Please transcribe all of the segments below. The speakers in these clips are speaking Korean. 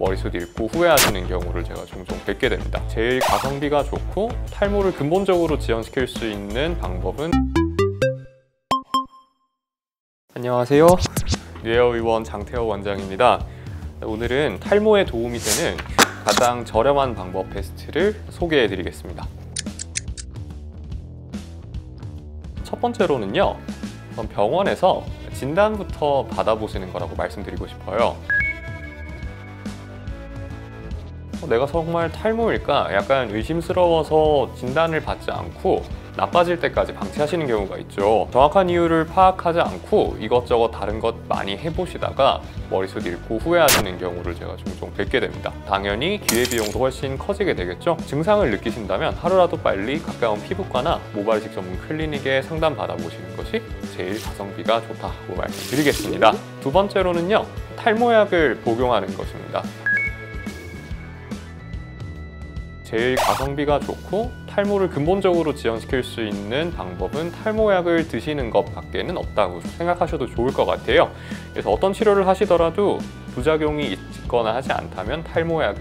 머리숱 잃고 후회하시는 경우를 제가 종종 뵙게 됩니다. 제일 가성비가 좋고 탈모를 근본적으로 지연시킬 수 있는 방법은 안녕하세요. 뇌어 의원 장태호 원장입니다. 오늘은 탈모에 도움이 되는 가장 저렴한 방법 베스트를 소개해 드리겠습니다. 첫 번째로는요, 병원에서 진단부터 받아보시는 거라고 말씀드리고 싶어요. 내가 정말 탈모일까? 약간 의심스러워서 진단을 받지 않고 나빠질 때까지 방치하시는 경우가 있죠. 정확한 이유를 파악하지 않고 이것저것 다른 것 많이 해보시다가 머리숱 잃고 후회하시는 경우를 제가 종종 뵙게 됩니다. 당연히 기회비용도 훨씬 커지게 되겠죠. 증상을 느끼신다면 하루라도 빨리 가까운 피부과나 모발이식 전문 클리닉에 상담 받아보시는 것이 제일 가성비가 좋다고 말씀드리겠습니다. 두 번째로는요, 탈모약을 복용하는 것입니다. 제일 가성비가 좋고 탈모를 근본적으로 지연시킬 수 있는 방법은 탈모약을 드시는 것 밖에는 없다고 생각하셔도 좋을 것 같아요. 그래서 어떤 치료를 하시더라도 부작용이 있거나 하지 않다면 탈모약은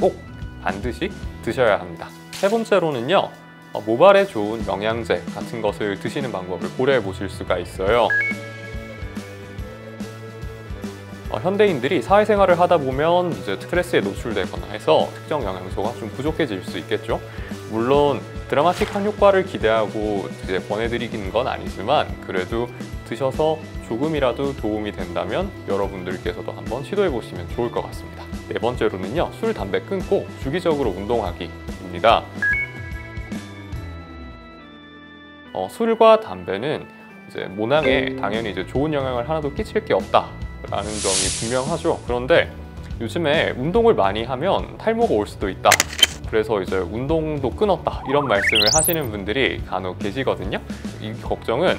꼭 반드시 드셔야 합니다. 세 번째로는요. 어, 모발에 좋은 영양제 같은 것을 드시는 방법을 고려해 보실 수가 있어요. 어, 현대인들이 사회생활을 하다 보면 이제 스트레스에 노출되거나 해서 특정 영양소가 좀 부족해질 수 있겠죠. 물론 드라마틱한 효과를 기대하고 이제 권해드리는 건 아니지만 그래도 드셔서 조금이라도 도움이 된다면 여러분들께서도 한번 시도해 보시면 좋을 것 같습니다. 네 번째로는요, 술, 담배 끊고 주기적으로 운동하기입니다. 어, 술과 담배는 이제 모낭에 당연히 이제 좋은 영향을 하나도 끼칠 게 없다. 라는 점이 분명하죠. 그런데 요즘에 운동을 많이 하면 탈모가 올 수도 있다. 그래서 이제 운동도 끊었다. 이런 말씀을 하시는 분들이 간혹 계시거든요. 이 걱정은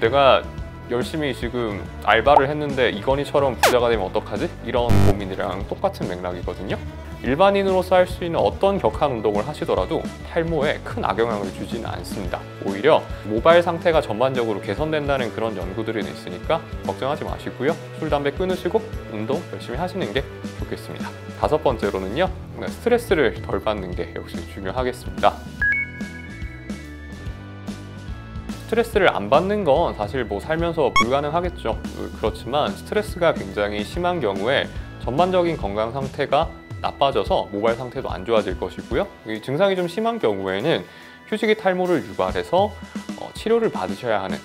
내가 열심히 지금 알바를 했는데 이건희처럼 부자가 되면 어떡하지? 이런 고민이랑 똑같은 맥락이거든요. 일반인으로서 할 수 있는 어떤 격한 운동을 하시더라도 탈모에 큰 악영향을 주지는 않습니다. 오히려 모발 상태가 전반적으로 개선된다는 그런 연구들이 있으니까 걱정하지 마시고요. 술, 담배 끊으시고 운동 열심히 하시는 게 좋겠습니다. 다섯 번째로는요. 네, 스트레스를 덜 받는 게 역시 중요하겠습니다. 스트레스를 안 받는 건 사실 뭐 살면서 불가능하겠죠. 그렇지만 스트레스가 굉장히 심한 경우에 전반적인 건강 상태가 나빠져서 모발 상태도 안 좋아질 것이고요. 증상이 좀 심한 경우에는 휴지기 탈모를 유발해서 어, 치료를 받으셔야 하는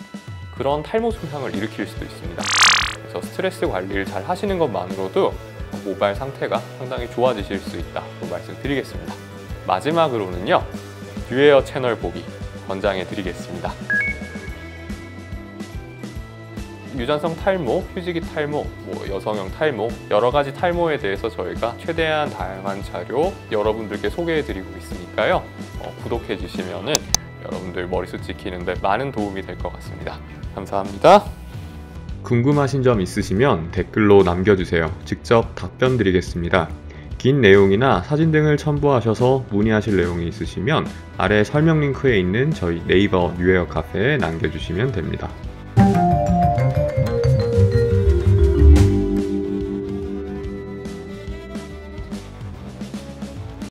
그런 탈모 증상을 일으킬 수도 있습니다. 그래서 스트레스 관리를 잘 하시는 것만으로도 모발 상태가 상당히 좋아지실 수 있다고 말씀드리겠습니다. 마지막으로는요, 듀에어 채널 보기 권장해 드리겠습니다. 유전성 탈모, 휴지기 탈모, 뭐 여성형 탈모 여러 가지 탈모에 대해서 저희가 최대한 다양한 자료 여러분들께 소개해드리고 있으니까요. 어, 구독해 주시면은 여러분들 머리숱 지키는데 많은 도움이 될 것 같습니다. 감사합니다. 궁금하신 점 있으시면 댓글로 남겨주세요. 직접 답변 드리겠습니다. 긴 내용이나 사진 등을 첨부하셔서 문의하실 내용이 있으시면 아래 설명 링크에 있는 저희 네이버 뉴웨어 카페에 남겨주시면 됩니다.